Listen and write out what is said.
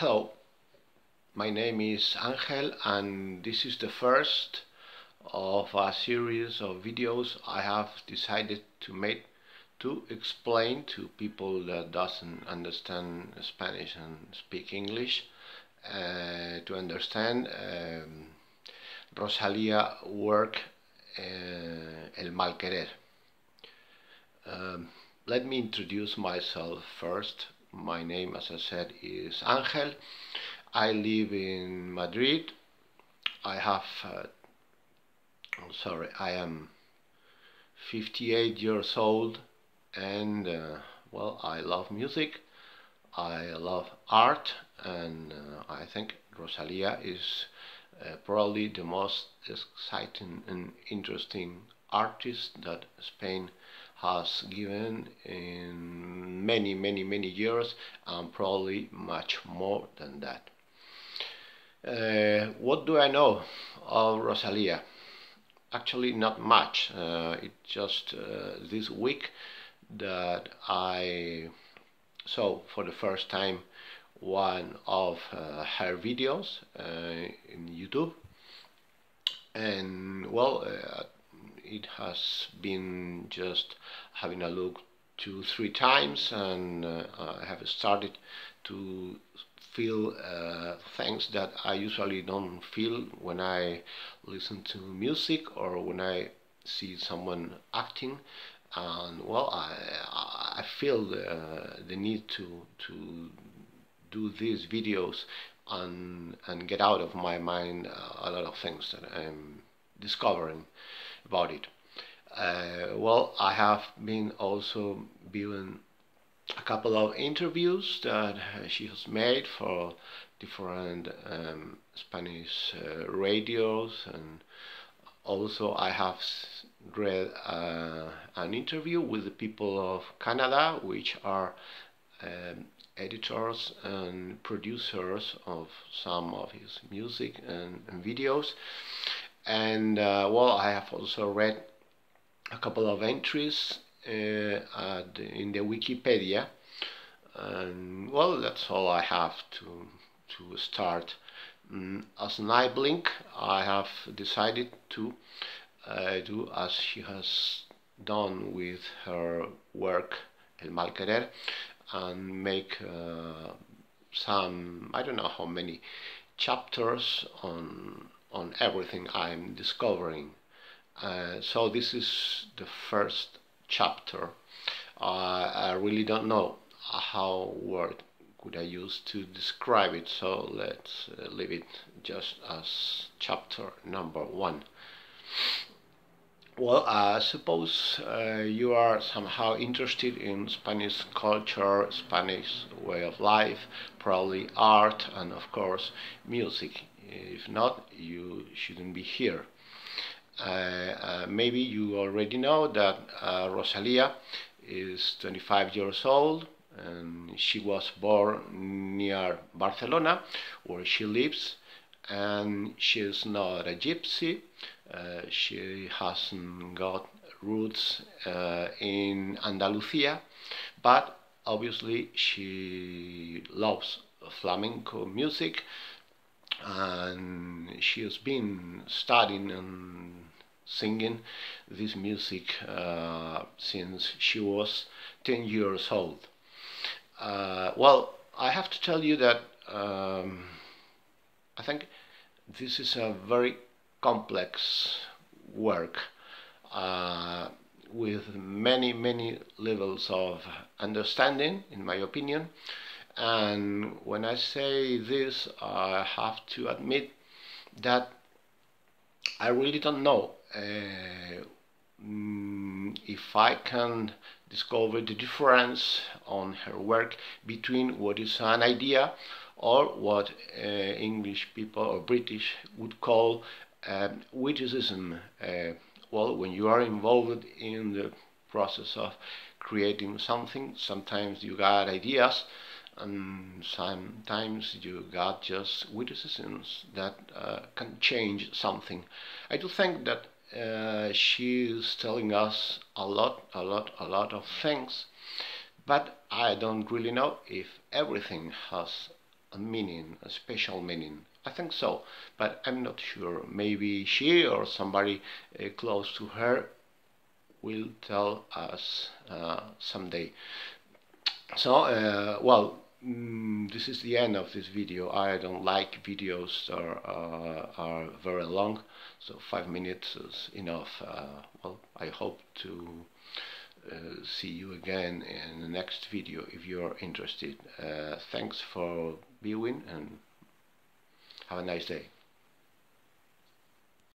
Hello, my name is Angel and this is the first of a series of videos I have decided to make to explain to people that doesn't understand Spanish and speak English uh, to understand um, Rosalia work uh, El Mal Querer. Um, let me introduce myself first my name, as I said, is Angel. I live in Madrid. I have, uh, sorry, I am 58 years old and, uh, well, I love music. I love art and uh, I think Rosalia is uh, probably the most exciting and interesting artist that Spain has given in many, many, many years, and probably much more than that. Uh, what do I know of Rosalia? Actually, not much. Uh, it's just uh, this week that I saw for the first time one of uh, her videos uh, in YouTube. And well, uh, it has been just having a look two three times and uh, I have started to feel uh, things that I usually don't feel when I listen to music or when I see someone acting. And well I, I feel the, the need to to do these videos and and get out of my mind a lot of things that I'm discovering about it. Uh, well, I have been also viewing a couple of interviews that she has made for different um, Spanish uh, radios and also I have read uh, an interview with the people of Canada which are um, editors and producers of some of his music and, and videos and uh, well I have also read a couple of entries uh, at, in the Wikipedia. And well that's all I have to to start. Mm, as Nightblink I have decided to uh, do as she has done with her work El Mal Querer and make uh, some I don't know how many chapters on on everything I'm discovering. Uh, so this is the first chapter. Uh, I really don't know how word could I use to describe it, so let's uh, leave it just as chapter number one. Well, I suppose uh, you are somehow interested in Spanish culture, Spanish way of life, probably art, and of course music. If not, you shouldn't be here. Uh, uh, maybe you already know that uh, Rosalia is 25 years old and she was born near Barcelona where she lives and she's not a gypsy uh, she hasn't got roots uh, in Andalusia but obviously she loves flamenco music and she has been studying and singing this music uh, since she was 10 years old. Uh, well, I have to tell you that um, I think this is a very complex work uh, with many, many levels of understanding, in my opinion. And when I say this, I have to admit that I really don't know uh, if I can discover the difference on her work between what is an idea or what uh, English people or British would call uh, witticism. Uh, well, when you are involved in the process of creating something, sometimes you got ideas and sometimes you got just witticisms that uh, can change something. I do think that uh, she is telling us a lot, a lot, a lot of things, but I don't really know if everything has a meaning, a special meaning. I think so, but I'm not sure. Maybe she or somebody uh, close to her will tell us uh, someday. So, uh, well, mm, this is the end of this video. I don't like videos that are, uh, are very long, so five minutes is enough. Uh, well, I hope to uh, see you again in the next video if you're interested. Uh, thanks for viewing and have a nice day.